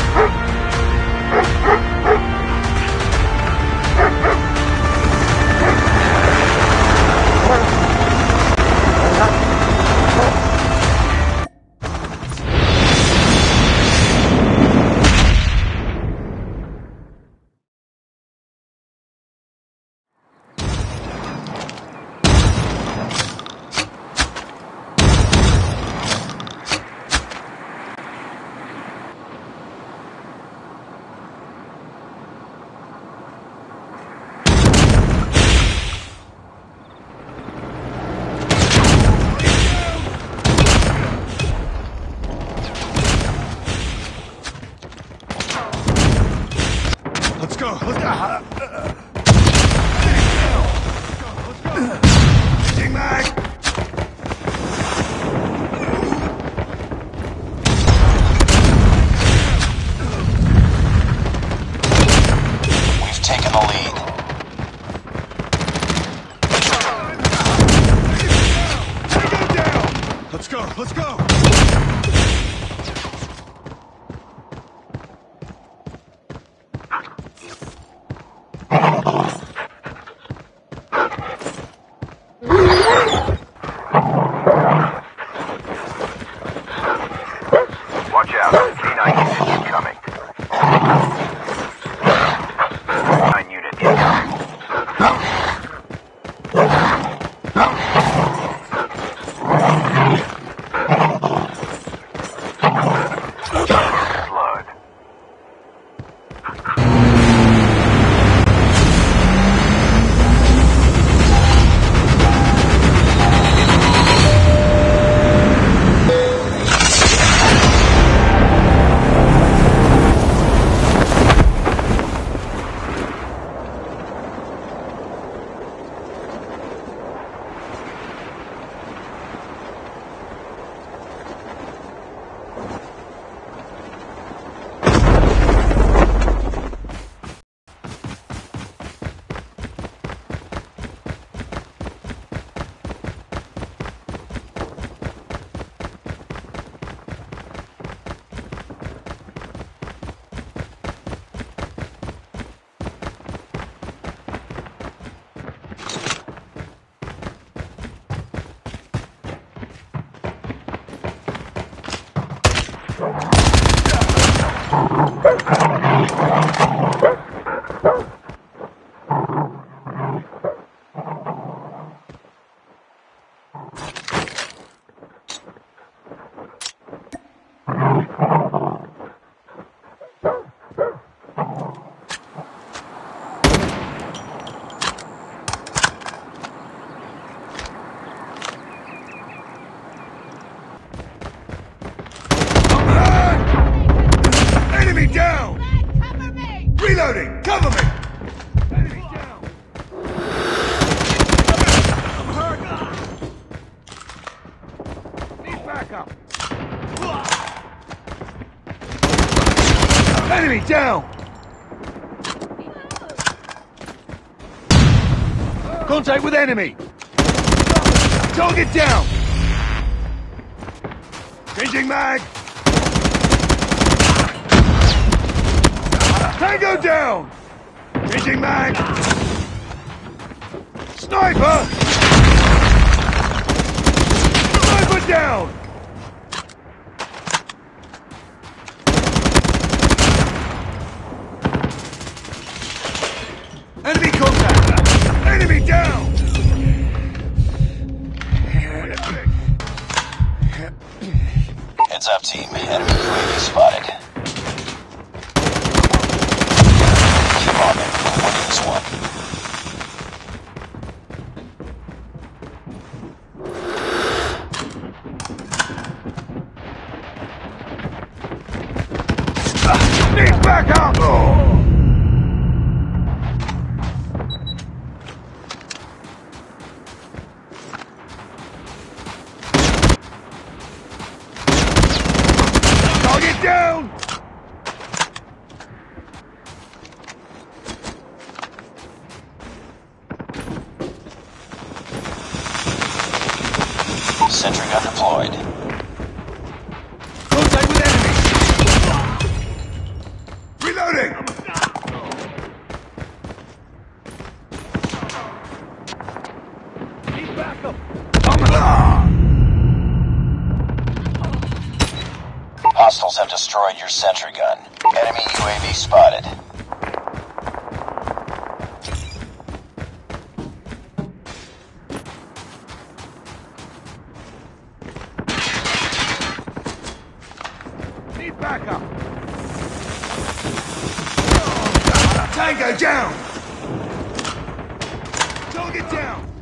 Oh, Let's go, let's go! Reloading! Cover me! Enemy down! Contact with enemy! Target down! Changing mag! Tango down! Changing mag! Sniper! Sniper down! Down! Sentry gun deployed. Contact with enemy! Reloading! Need backup! Hostiles have destroyed your sentry gun. Enemy UAV spotted. Backup! Tango down! Target down!